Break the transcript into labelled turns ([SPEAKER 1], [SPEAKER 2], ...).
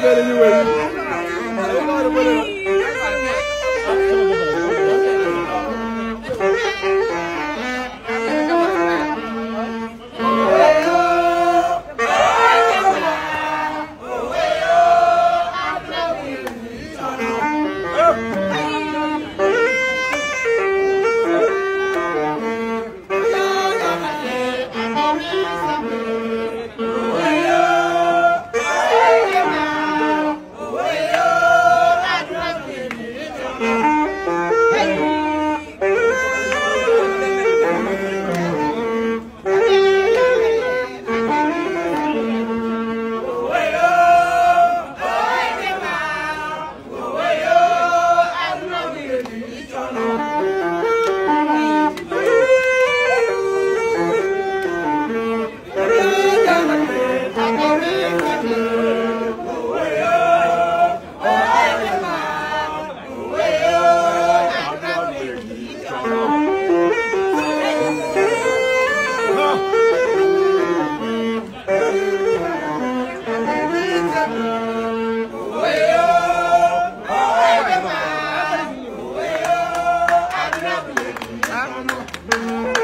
[SPEAKER 1] gotta go to UAE. Yeah. luôn